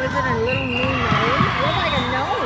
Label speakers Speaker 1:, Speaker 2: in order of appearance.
Speaker 1: was it a little new gnome? It looked like a gnome.